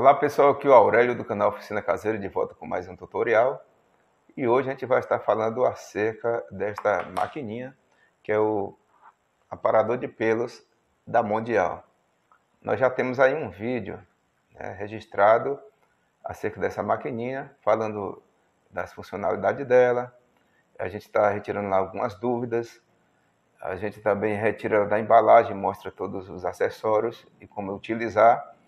Olá pessoal, aqui é o Aurélio do canal Oficina Caseira de volta com mais um tutorial. E hoje a gente vai estar falando acerca desta maquininha que é o aparador de pelos da Mundial. Nós já temos aí um vídeo né, registrado acerca dessa maquininha, falando das funcionalidades dela, a gente está retirando lá algumas dúvidas, a gente também retira da embalagem, mostra todos os acessórios e como utilizar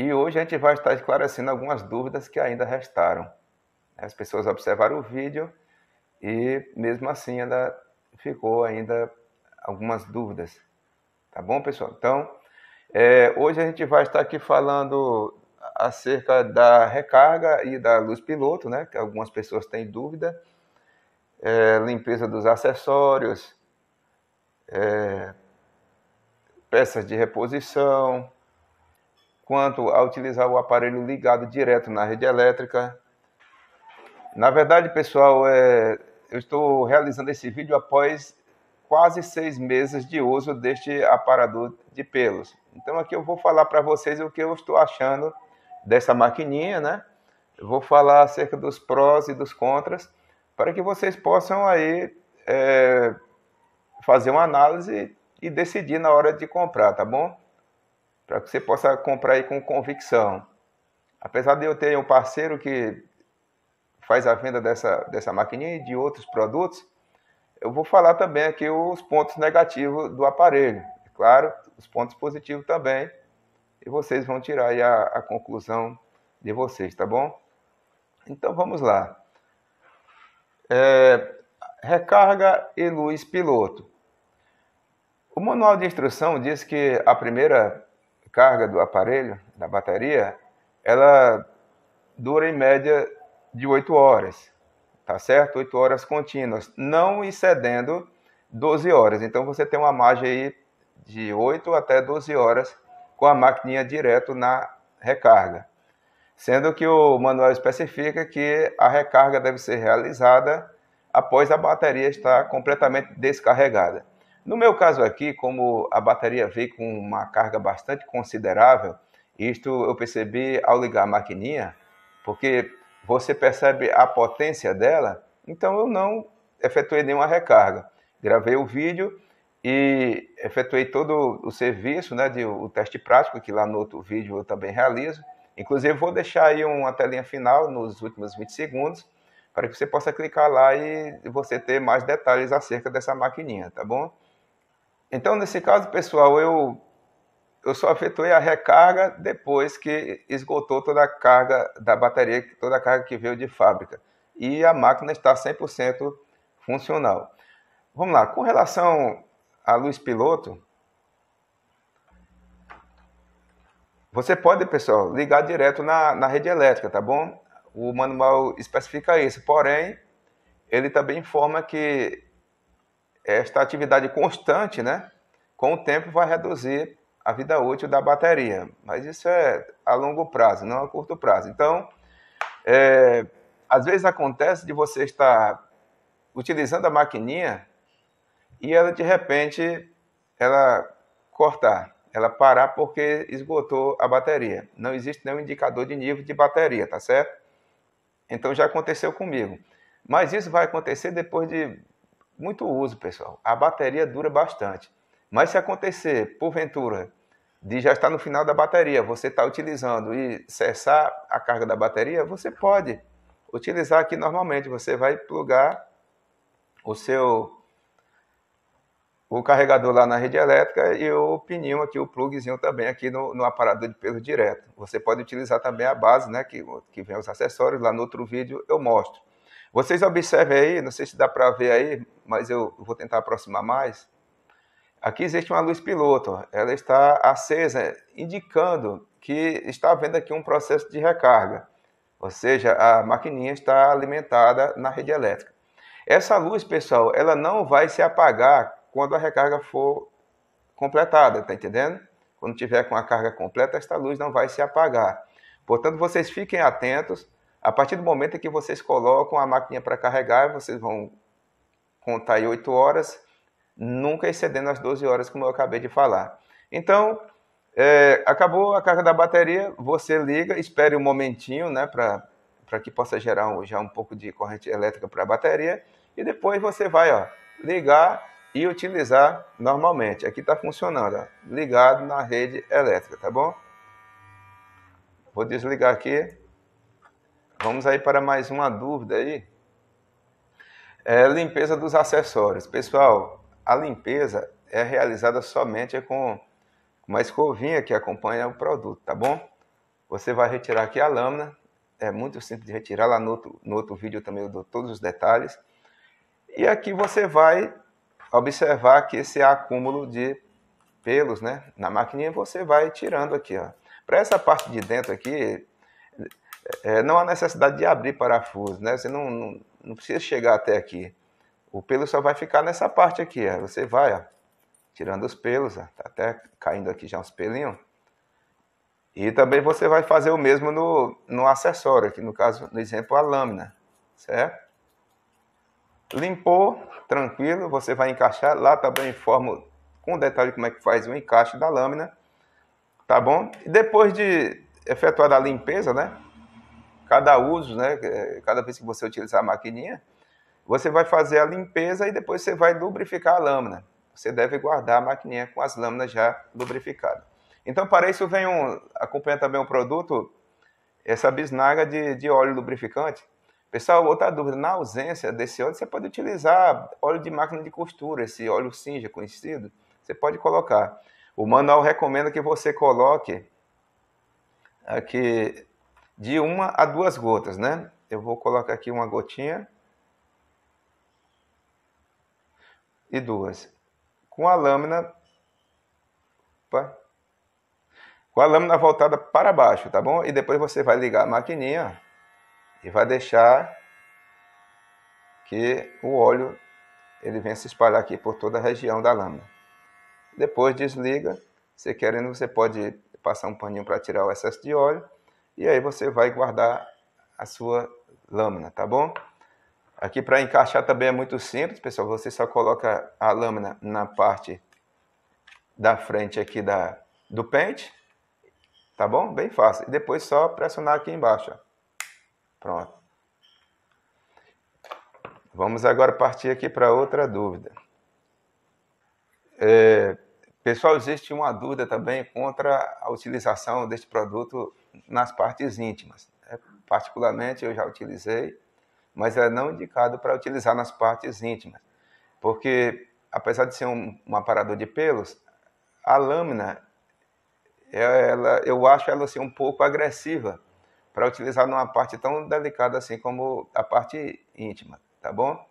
e hoje a gente vai estar esclarecendo algumas dúvidas que ainda restaram. As pessoas observaram o vídeo e mesmo assim ainda ficou ainda algumas dúvidas. Tá bom, pessoal? Então, é, hoje a gente vai estar aqui falando acerca da recarga e da luz piloto, né? Que algumas pessoas têm dúvida. É, limpeza dos acessórios, é, peças de reposição, quanto a utilizar o aparelho ligado direto na rede elétrica. Na verdade, pessoal, é, eu estou realizando esse vídeo após quase seis meses de uso deste aparador de pelos. Então aqui eu vou falar para vocês o que eu estou achando dessa maquininha, né? Eu vou falar acerca dos prós e dos contras, para que vocês possam aí é, fazer uma análise e decidir na hora de comprar, tá bom? Para que você possa comprar aí com convicção. Apesar de eu ter um parceiro que faz a venda dessa, dessa maquininha e de outros produtos, eu vou falar também aqui os pontos negativos do aparelho. É claro, os pontos positivos também. E vocês vão tirar aí a, a conclusão de vocês, tá bom? Então vamos lá. É, recarga e luz piloto. O manual de instrução diz que a primeira carga do aparelho, da bateria, ela dura em média de 8 horas, tá certo? 8 horas contínuas, não excedendo 12 horas. Então você tem uma margem aí de 8 até 12 horas com a maquininha direto na recarga. Sendo que o manual especifica que a recarga deve ser realizada após a bateria estar completamente descarregada. No meu caso aqui, como a bateria veio com uma carga bastante considerável, isto eu percebi ao ligar a maquininha, porque você percebe a potência dela, então eu não efetuei nenhuma recarga. Gravei o vídeo e efetuei todo o serviço, né, de, o teste prático, que lá no outro vídeo eu também realizo. Inclusive, vou deixar aí uma telinha final nos últimos 20 segundos, para que você possa clicar lá e você ter mais detalhes acerca dessa maquininha, tá bom? Então, nesse caso, pessoal, eu, eu só efetuei a recarga depois que esgotou toda a carga da bateria, toda a carga que veio de fábrica. E a máquina está 100% funcional. Vamos lá, com relação à luz piloto, você pode, pessoal, ligar direto na, na rede elétrica, tá bom? O manual especifica isso, porém, ele também informa que esta atividade constante, né, com o tempo vai reduzir a vida útil da bateria. Mas isso é a longo prazo, não a curto prazo. Então, é, às vezes acontece de você estar utilizando a maquininha e ela de repente ela cortar, ela parar porque esgotou a bateria. Não existe nenhum indicador de nível de bateria, tá certo? Então já aconteceu comigo. Mas isso vai acontecer depois de muito uso, pessoal. A bateria dura bastante. Mas se acontecer, porventura, de já estar no final da bateria, você está utilizando e cessar a carga da bateria, você pode utilizar aqui normalmente. Você vai plugar o seu o carregador lá na rede elétrica e o pininho aqui, o plugzinho também aqui no, no aparador de peso direto. Você pode utilizar também a base, né, que, que vem os acessórios, lá no outro vídeo eu mostro. Vocês observem aí, não sei se dá para ver aí, mas eu vou tentar aproximar mais. Aqui existe uma luz piloto, ela está acesa, indicando que está havendo aqui um processo de recarga, ou seja, a maquininha está alimentada na rede elétrica. Essa luz, pessoal, ela não vai se apagar quando a recarga for completada, tá entendendo? Quando tiver com a carga completa, esta luz não vai se apagar. Portanto, vocês fiquem atentos a partir do momento em que vocês colocam a máquina para carregar, vocês vão contar aí 8 horas, nunca excedendo as 12 horas, como eu acabei de falar. Então, É, acabou a carga da bateria, você liga, espere um momentinho, né, para que possa gerar um, já um pouco de corrente elétrica para a bateria, e depois você vai ó, ligar e utilizar normalmente. Aqui está funcionando, ó, ligado na rede elétrica, tá bom? Vou desligar aqui. Vamos aí para mais uma dúvida aí. É, limpeza dos acessórios. Pessoal, a limpeza é realizada somente com uma escovinha que acompanha o produto, tá bom? Você vai retirar aqui a lâmina, é muito simples de retirar, lá no outro, no outro vídeo também eu dou todos os detalhes. E aqui você vai observar que esse acúmulo de pelos, né? Na maquininha você vai tirando aqui, ó. Para essa parte de dentro aqui, é, não há necessidade de abrir parafuso, né? Você não, não, não, precisa chegar até aqui. O pelo só vai ficar nessa parte aqui, ó. Você vai, ó, tirando os pelos, ó. Tá até caindo aqui já uns pelinhos. E também você vai fazer o mesmo no, no acessório, aqui no caso, no exemplo, a lâmina, certo? Limpou, tranquilo, você vai encaixar. Lá também informo com detalhe como é que faz o encaixe da lâmina, tá bom? E depois de efetuada a limpeza, né? Cada uso, né? Cada vez que você utilizar a maquininha, você vai fazer a limpeza e depois você vai lubrificar a lâmina. Você deve guardar a maquininha com as lâminas já lubrificadas. Então, para isso, vem um, acompanha também o um produto, essa bisnaga de, de óleo lubrificante. Pessoal, outra dúvida, na ausência desse óleo, você pode utilizar óleo de máquina de costura, esse óleo cinza conhecido, você pode colocar. O manual recomenda que você coloque aqui de uma a duas gotas, né? Eu vou colocar aqui uma gotinha e duas. Com a lâmina, opa, com a lâmina voltada para baixo, tá bom? E depois você vai ligar a maquininha e vai deixar que o óleo ele venha se espalhar aqui por toda a região da lâmina. Depois desliga, se querendo você pode passar um paninho para tirar o excesso de óleo e aí você vai guardar a sua lâmina, tá bom? Aqui para encaixar também é muito simples, pessoal, você só coloca a lâmina na parte da frente aqui da, do pente Tá bom? Bem fácil. E depois só pressionar aqui embaixo. Ó. Pronto. Vamos agora partir aqui para outra dúvida. É, pessoal, existe uma dúvida também contra a utilização deste produto nas partes íntimas. É, particularmente, eu já utilizei, mas é não indicado para utilizar nas partes íntimas. Porque, apesar de ser um, um aparador de pelos, a lâmina ela, eu acho ela assim, um pouco agressiva para utilizar numa parte tão delicada assim como a parte íntima, tá bom?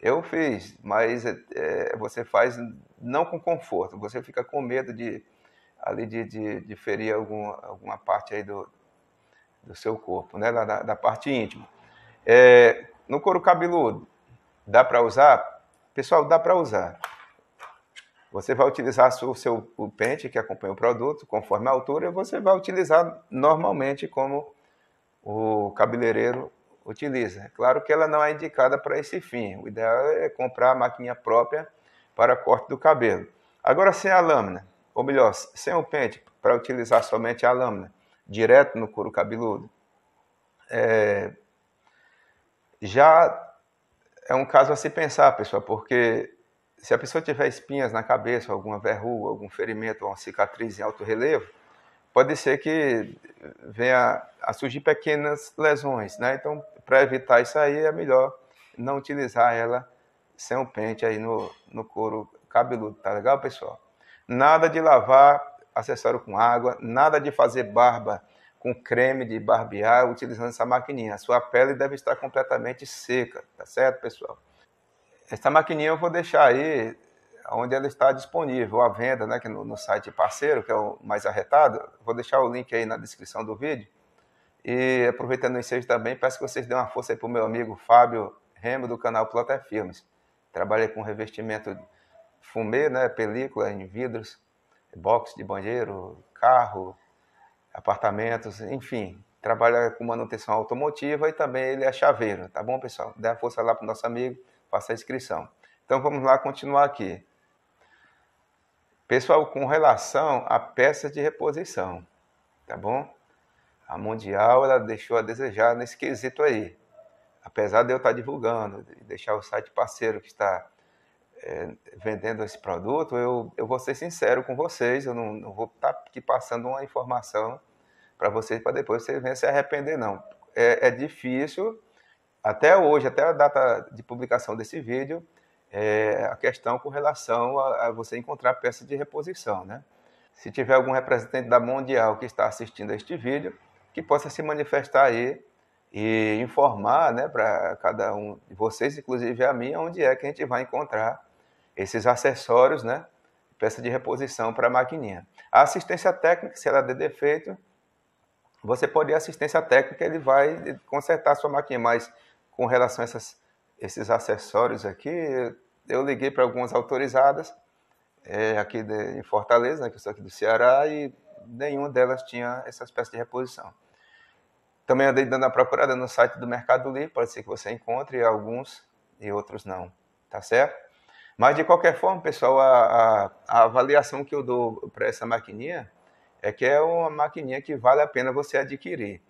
Eu fiz, mas é, você faz não com conforto, você fica com medo de ali de, de, de ferir algum, alguma parte aí do, do seu corpo, né, da, da parte íntima. É, no couro cabeludo, dá para usar? Pessoal, dá para usar. Você vai utilizar o seu o pente que acompanha o produto, conforme a altura, você vai utilizar normalmente como o cabeleireiro utiliza. É claro que ela não é indicada para esse fim. O ideal é comprar a maquininha própria para corte do cabelo. Agora, sem a lâmina, ou melhor, sem o pente, para utilizar somente a lâmina, direto no couro cabeludo, é... já é um caso a se pensar, pessoal, porque se a pessoa tiver espinhas na cabeça, alguma verruga, algum ferimento, uma cicatriz em alto relevo, pode ser que venha a surgir pequenas lesões, né? Então, para evitar isso aí, é melhor não utilizar ela sem um pente aí no, no couro cabeludo, tá legal, pessoal? Nada de lavar acessório com água, nada de fazer barba com creme de barbear utilizando essa maquininha. A sua pele deve estar completamente seca, tá certo, pessoal? Essa maquininha eu vou deixar aí onde ela está disponível, à venda, né, que no, no site parceiro, que é o mais arretado. Vou deixar o link aí na descrição do vídeo. E aproveitando o ensejo também, peço que vocês dêem uma força aí para o meu amigo Fábio Remo, do canal Plotter Filmes. Trabalha com revestimento fumê, né, película em vidros, box de banheiro, carro, apartamentos, enfim. Trabalha com manutenção automotiva e também ele é chaveiro, tá bom, pessoal? Dê a força lá para o nosso amigo faça a inscrição. Então vamos lá continuar aqui. Pessoal, com relação a peças de reposição, tá bom? A Mundial ela deixou a desejar nesse quesito aí. Apesar de eu estar divulgando, de deixar o site parceiro que está é, vendendo esse produto, eu, eu vou ser sincero com vocês, eu não, não vou estar aqui passando uma informação para vocês para depois vocês venham se arrepender, não. É, é, difícil, até hoje, até a data de publicação desse vídeo, é, a questão com relação a, a você encontrar peças de reposição, né? Se tiver algum representante da Mundial que está assistindo a este vídeo, que possa se manifestar aí e informar né, para cada um de vocês, inclusive a mim, onde é que a gente vai encontrar esses acessórios, né, peça de reposição para a maquininha. A assistência técnica, se ela der defeito, você pode ir à assistência técnica, ele vai consertar a sua maquininha, mas com relação a essas, esses acessórios aqui, eu liguei para algumas autorizadas é, aqui de, em Fortaleza, né, que eu sou aqui do Ceará, e nenhuma delas tinha essas peças de reposição. Também andei dando a procurada no site do Mercado Livre, pode ser que você encontre alguns e outros não, tá certo? Mas de qualquer forma, pessoal, a, a, a avaliação que eu dou para essa maquininha é que é uma maquininha que vale a pena você adquirir.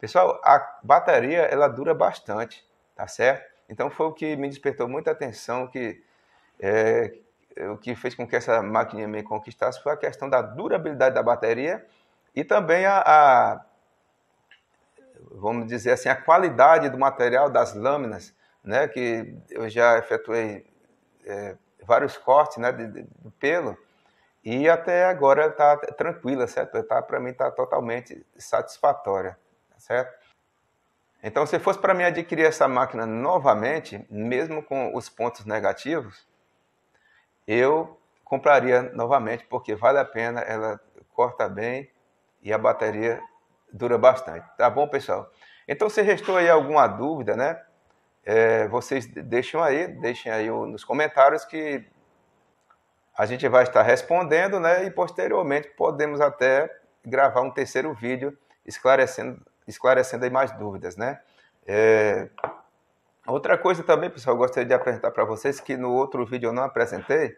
Pessoal, a bateria ela dura bastante, tá certo? Então foi o que me despertou muita atenção, que é, o que fez com que essa maquininha me conquistasse foi a questão da durabilidade da bateria e também a, a vamos dizer assim, a qualidade do material das lâminas, né, que eu já efetuei é, vários cortes né, de, de, de, pelo e até agora está tranquila, certo? Tá, para mim está totalmente satisfatória, certo? Então, se fosse para mim adquirir essa máquina novamente, mesmo com os pontos negativos, eu compraria novamente, porque vale a pena, ela corta bem e a bateria dura bastante. Tá bom, pessoal? Então, se restou aí alguma dúvida, né? É, vocês deixem aí, deixem aí nos comentários que a gente vai estar respondendo, né? E posteriormente podemos até gravar um terceiro vídeo esclarecendo, esclarecendo aí mais dúvidas, né? É, outra coisa também, pessoal, eu gostaria de apresentar para vocês que no outro vídeo eu não apresentei,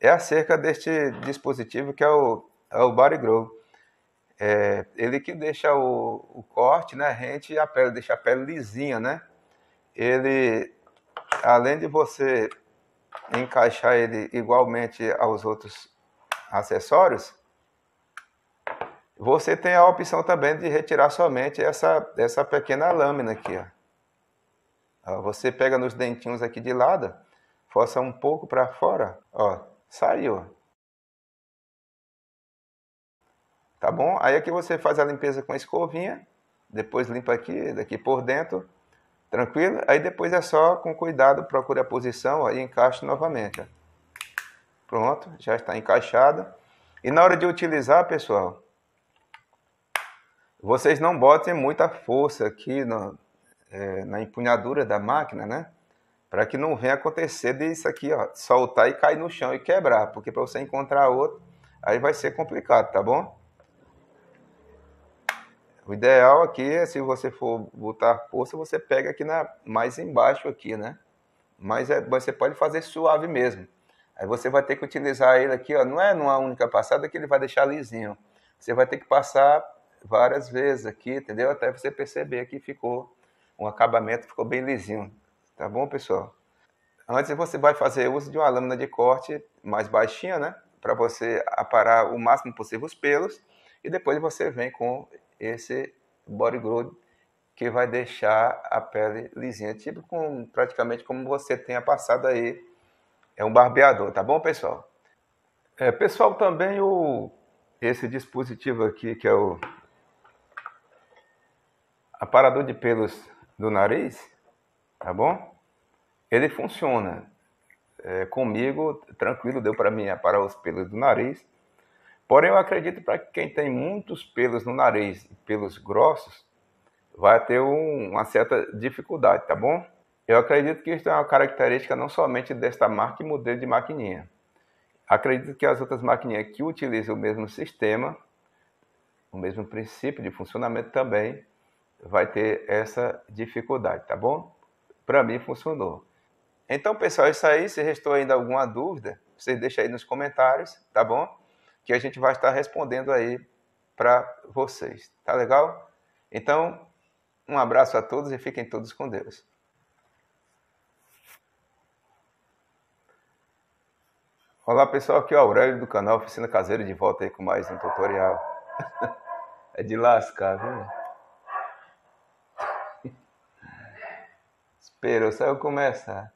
é acerca deste dispositivo que é o, é o Body Grow. É, ele que deixa o, o, corte, né, rente a pele, deixa a pele lisinha, né? Ele, além de você encaixar ele igualmente aos outros acessórios, você tem a opção também de retirar somente essa, essa pequena lâmina aqui, ó. Você pega nos dentinhos aqui de lado, força um pouco para fora, ó, saiu. Tá bom? Aí aqui você faz a limpeza com a escovinha, depois limpa aqui, daqui por dentro, tranquilo? Aí depois é só com cuidado, procure a posição ó, e encaixe novamente. Ó. Pronto, já está encaixada. E na hora de utilizar, pessoal, vocês não botem muita força aqui no, é, na empunhadura da máquina, né? Para que não venha acontecer disso aqui, ó, soltar e cair no chão e quebrar, porque para você encontrar outro, aí vai ser complicado, tá bom? O ideal aqui é se você for botar força, você pega aqui na mais embaixo aqui, né? Mas é, você pode fazer suave mesmo. Aí você vai ter que utilizar ele aqui, ó, não é numa única passada que ele vai deixar lisinho. Você vai ter que passar várias vezes aqui, entendeu? Até você perceber que ficou um acabamento ficou bem lisinho. Tá bom, pessoal? Antes você vai fazer uso de uma lâmina de corte mais baixinha, né? Para você aparar o máximo possível os pelos e depois você vem com esse body glue que vai deixar a pele lisinha, tipo com, praticamente como você tenha passado aí, é um barbeador, tá bom, pessoal? É, pessoal, também o, esse dispositivo aqui, que é o aparador de pelos do nariz, tá bom? Ele funciona. É, comigo, tranquilo, deu para mim aparar os pelos do nariz. Porém, eu acredito para quem tem muitos pelos no nariz, pelos grossos, vai ter um, uma certa dificuldade, tá bom? Eu acredito que isso é uma característica não somente desta marca e modelo de maquininha. Acredito que as outras maquininhas que utilizam o mesmo sistema, o mesmo princípio de funcionamento também, vai ter essa dificuldade, tá bom? Para mim funcionou. Então, pessoal, isso aí, se restou ainda alguma dúvida, vocês deixam aí nos comentários, tá bom? Que a gente vai estar respondendo aí para vocês. Tá legal? Então, um abraço a todos e fiquem todos com Deus. Olá pessoal, aqui é o Aurélio do canal Oficina Caseira de volta aí com mais um tutorial. é de lascar, viu? Esperou só eu começar.